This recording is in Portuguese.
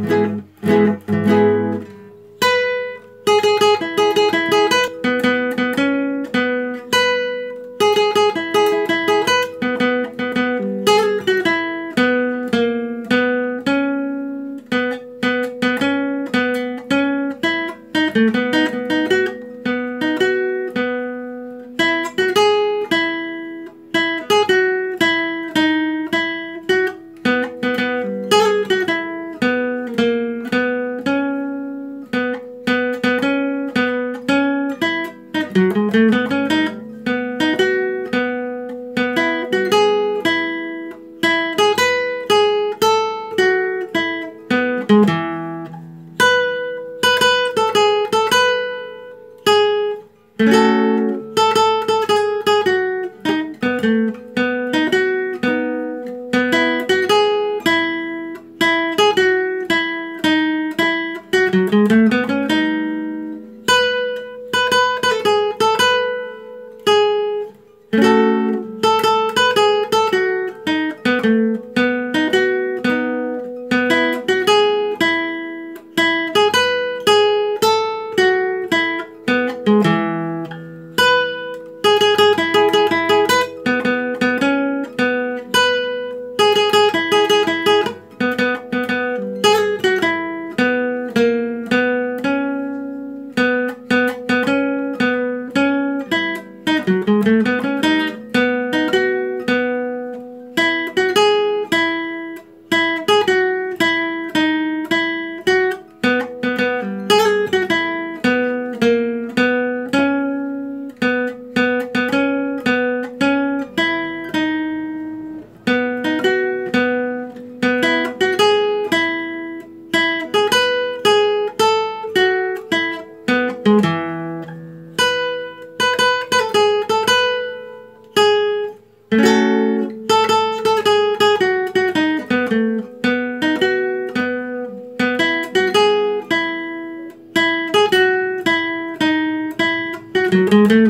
Música thank you. Música